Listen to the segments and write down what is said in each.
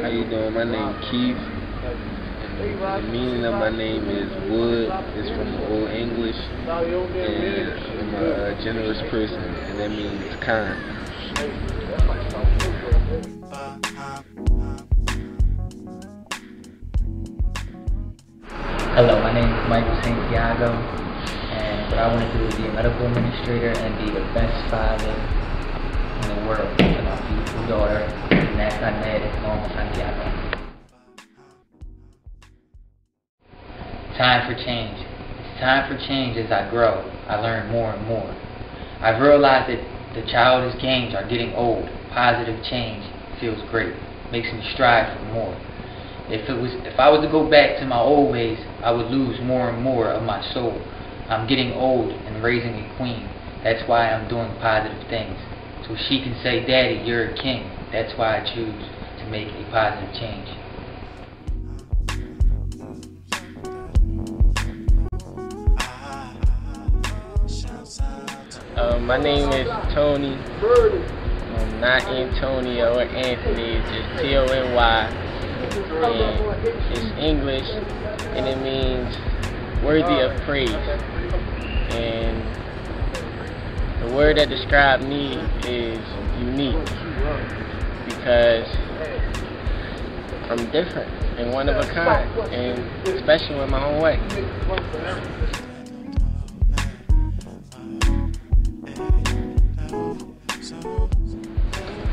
How you doing? My name Keith. The meaning of my name is wood. It's from Old English. And I'm a generous person, and that means kind. Hello, my name is Michael Santiago, and what I want to do is be a medical administrator and be the best father in the world to my beautiful daughter, Norma Santiago. Time for change. It's time for change as I grow. I learn more and more. I've realized that the childish games are getting old. Positive change feels great. Makes me strive for more. If it was, if I was to go back to my old ways, I would lose more and more of my soul. I'm getting old and raising a queen. That's why I'm doing positive things. So she can say, Daddy, you're a king. That's why I choose to make a positive change. Um, my name is Tony. Um, not Antonio or Anthony. It's just T O N Y. And it's English, and it means worthy of praise. And the word that describes me is unique because I'm different and one of a kind and special in my own way.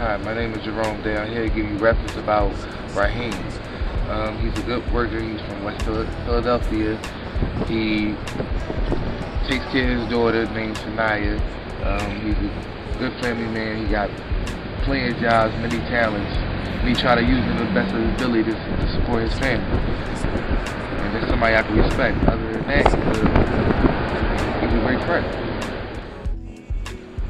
Hi, my name is Jerome Day. I'm here to give you reference about Raheem. Um, he's a good worker. He's from West Philadelphia. He takes care of his daughter named Shania. Um, he's a good family man. He got plenty of jobs, many talents. And he try to use to the best of his ability to, to support his family. And that's somebody I can respect. Other than that, uh, he's a great friend.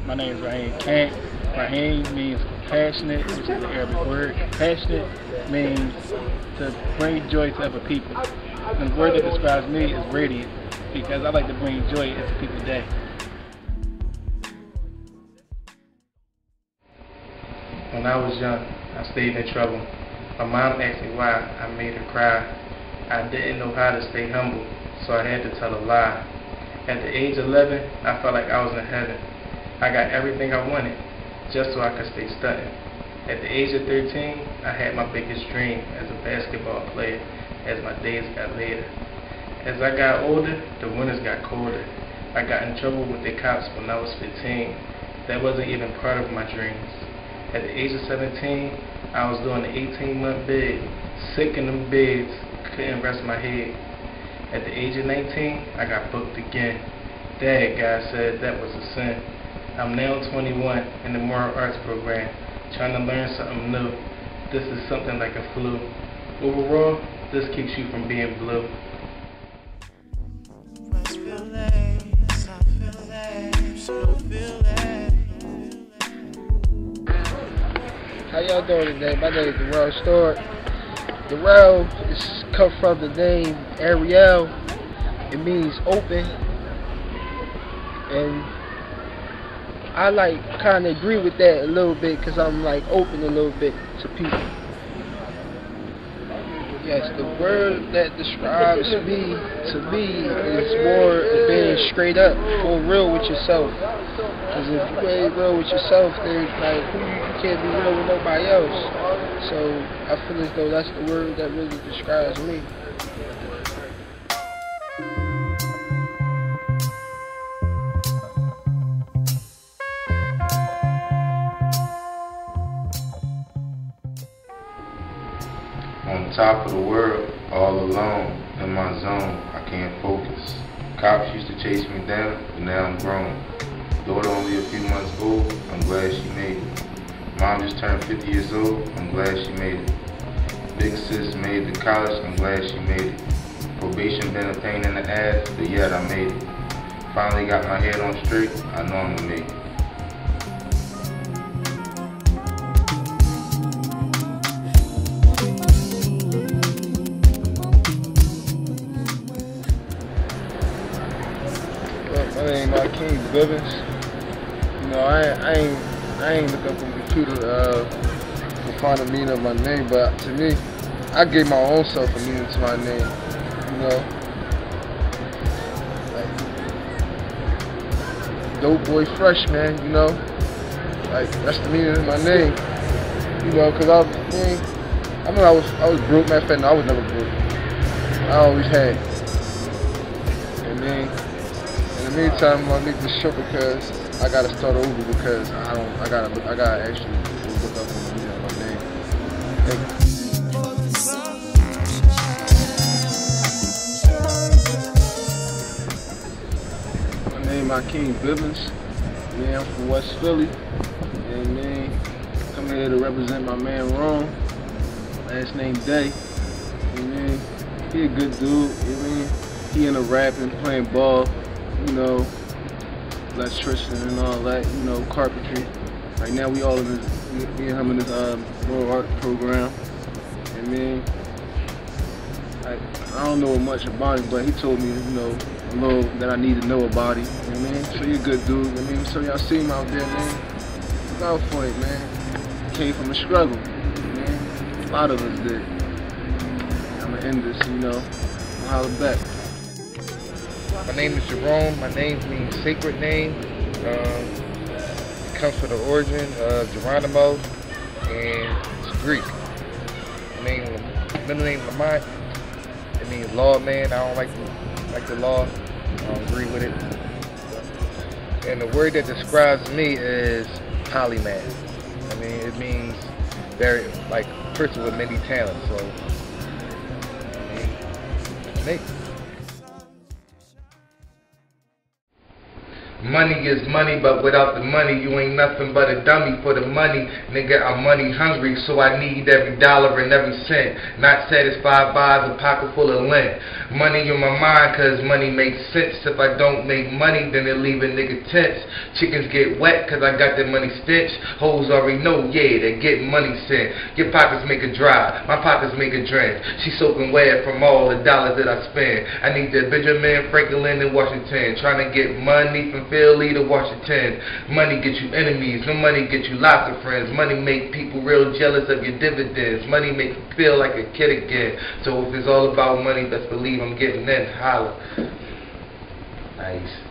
My name is Raheem Kant. Raheem means compassionate, which is the Arabic word. Passionate means to bring joy to other people. And the word that describes me is radiant, because I like to bring joy into people's day. When I was young, I stayed in trouble. My mom asked me why I made her cry. I didn't know how to stay humble, so I had to tell a lie. At the age of 11, I felt like I was in heaven. I got everything I wanted, just so I could stay stunting. At the age of 13, I had my biggest dream as a basketball player as my days got later. As I got older, the winters got colder. I got in trouble with the cops when I was 15. That wasn't even part of my dreams. At the age of 17, I was doing an 18 month bid, sick in them beds, couldn't rest my head. At the age of 19, I got booked again. Dad, God said that was a sin. I'm now 21 in the Mural Arts program, trying to learn something new. This is something like a flu. Overall, this keeps you from being blue. How y'all doing today? My name is Darrell Stewart. Darrell is come from the name Ariel. It means open. And I like kind of agree with that a little bit because I'm like open a little bit to people. Yes, the word that describes me to me is more being straight up, for real with yourself. Because if you ain't real with yourself, then like you can't be real with nobody else. So I feel as though that's the word that really describes me. Top of the world, all alone, in my zone, I can't focus. Cops used to chase me down, but now I'm grown. Daughter only a few months old, I'm glad she made it. Mom just turned 50 years old, I'm glad she made it. Big sis made to college, I'm glad she made it. Probation been a pain in the ass, but yet I made it. finally got my head on straight, I know I'm gonna make it. Name is King You know, I, I ain't I ain't look up on the computer uh, to find the meaning of my name, but to me, I gave my own self a meaning to my name. You know, like dope boy fresh man. You know, like that's the meaning of my name. You know, cause I, mean, I mean I was I was broke. man. I was never broke. I always had. Meantime, I'm gonna make this short because I gotta start over because I don't. I gotta. I gotta actually look up on you my name. Thank you. My name Akeem Bivens. Man, I'm from West Philly. And man, come here to represent my man Rome. Last name Day. And man, he a good dude. You I mean? He into rapping, playing ball, you know, electrician and all that, you know, carpentry. Right now we all in this, me and him in this um, art program. And man, I, I don't know much about him, but he told me, you know, a little that I need to know about him. You mean? So you're a good dude. I mean, so y'all see him out there, man. Look out for it, man. Came from a struggle, man. A lot of us did. I'm gonna end this, you know. I'll holler back. My name is Jerome. My name means sacred name. Um, it comes from the origin of Geronimo, and it's Greek. My name, middle name Lamont. It means law man. I don't like the, like the law. I don't agree with it. And the word that describes me is polymath. I mean, it means very like person with many talents. So, I mean, me. Money is money, but without the money, you ain't nothing but a dummy for the money. Nigga, I'm money hungry, so I need every dollar and every cent. Not satisfied by a pocket full of lint. Money in my mind, cause money makes sense. If I don't make money, then it leave a nigga tense. Chickens get wet, cause I got that money stench. Hoes already know, yeah, they get money sent. Your pockets make it dry, my pockets make it drench. She soaking wet from all the dollars that I spend. I need that Benjamin Franklin in Washington. Trying to get money from Philly to Washington. Money get you enemies. No money get you lots of friends. Money make people real jealous of your dividends. Money make you feel like a kid again. So if it's all about money, best believe I'm getting in. Holla. Nice.